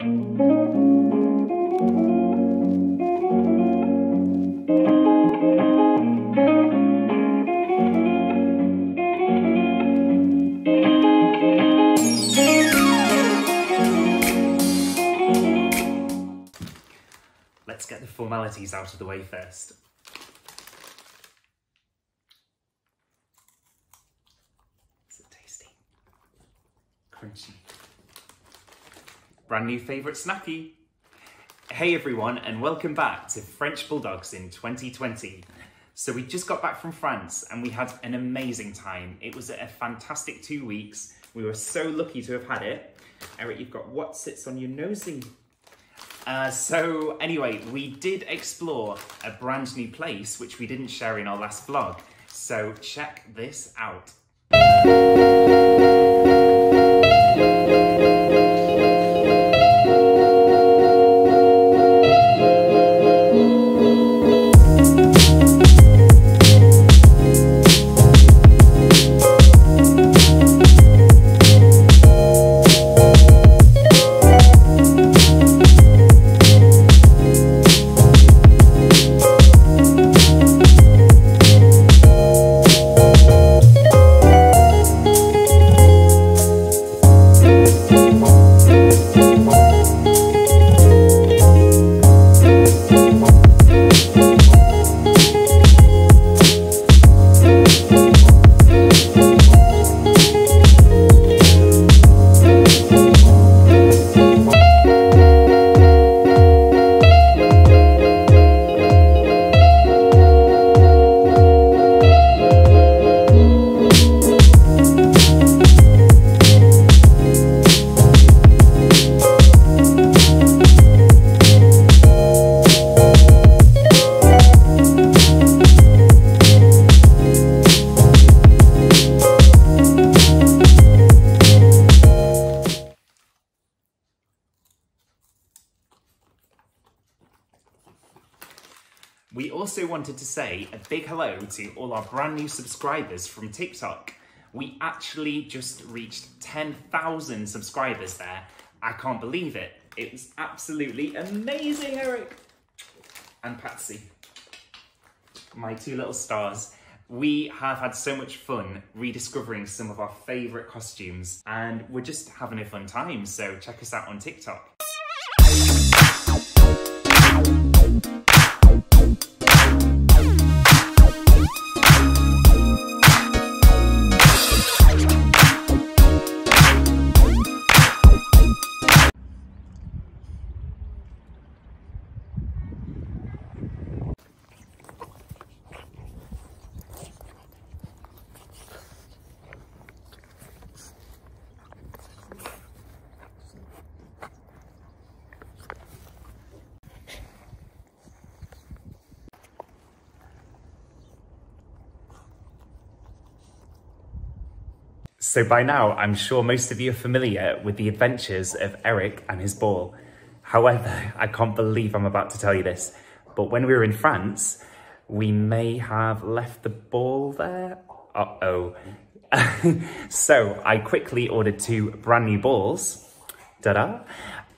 Let's get the formalities out of the way first. Is it tasty? Crunchy. Brand new favourite snacky. Hey everyone, and welcome back to French Bulldogs in 2020. So we just got back from France and we had an amazing time. It was a fantastic two weeks. We were so lucky to have had it. Eric, you've got what sits on your nosy? Uh, so anyway, we did explore a brand new place which we didn't share in our last vlog. So check this out. We also wanted to say a big hello to all our brand new subscribers from TikTok. We actually just reached 10,000 subscribers there. I can't believe it. It was absolutely amazing, Eric. And Patsy, my two little stars. We have had so much fun rediscovering some of our favourite costumes and we're just having a fun time, so check us out on TikTok. So by now, I'm sure most of you are familiar with the adventures of Eric and his ball. However, I can't believe I'm about to tell you this, but when we were in France, we may have left the ball there. Uh-oh. so I quickly ordered two brand new balls. Da-da.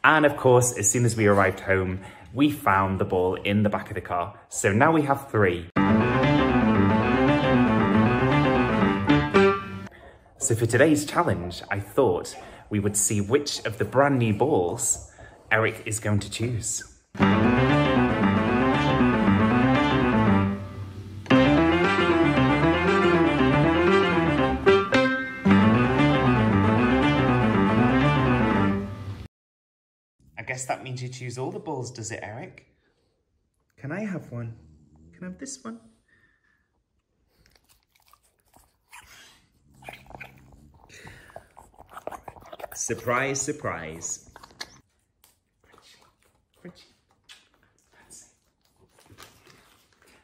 And of course, as soon as we arrived home, we found the ball in the back of the car. So now we have three. So for today's challenge, I thought we would see which of the brand new balls Eric is going to choose. I guess that means you choose all the balls, does it, Eric? Can I have one? Can I have this one? Surprise, surprise.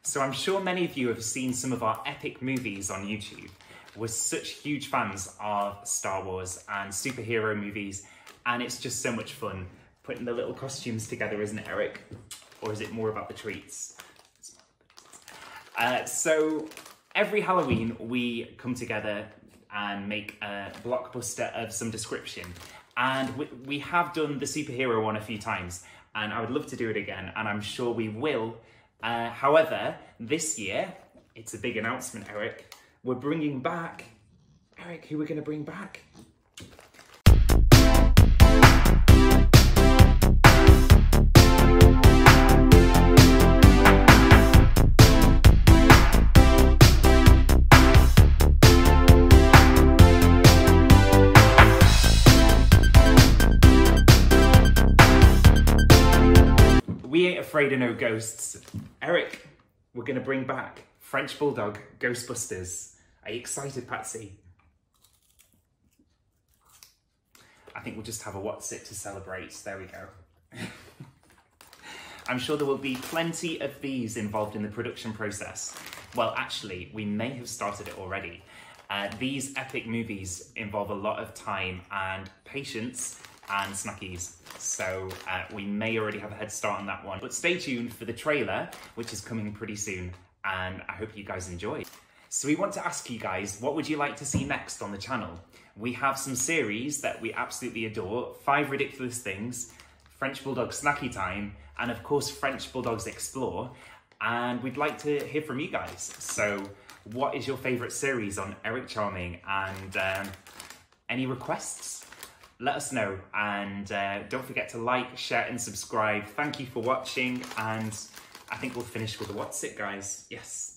So I'm sure many of you have seen some of our epic movies on YouTube. We're such huge fans of Star Wars and superhero movies, and it's just so much fun putting the little costumes together, isn't it, Eric? Or is it more about the treats? Uh, so every Halloween, we come together and make a blockbuster of some description. And we, we have done the superhero one a few times, and I would love to do it again, and I'm sure we will. Uh, however, this year, it's a big announcement, Eric. We're bringing back. Eric, who we're going to bring back? Afraid of no ghosts. Eric, we're going to bring back French Bulldog Ghostbusters. Are you excited, Patsy? I think we'll just have a what's it to celebrate. There we go. I'm sure there will be plenty of these involved in the production process. Well, actually, we may have started it already. Uh, these epic movies involve a lot of time and patience and snackies. So uh, we may already have a head start on that one. But stay tuned for the trailer, which is coming pretty soon. And I hope you guys enjoy. So we want to ask you guys, what would you like to see next on the channel? We have some series that we absolutely adore. Five Ridiculous Things, French Bulldog Snacky Time, and of course French Bulldogs Explore. And we'd like to hear from you guys. So what is your favourite series on Eric Charming? And um, any requests? Let us know. And uh, don't forget to like share and subscribe. Thank you for watching. And i think we'll finish with a what's it guys? Yes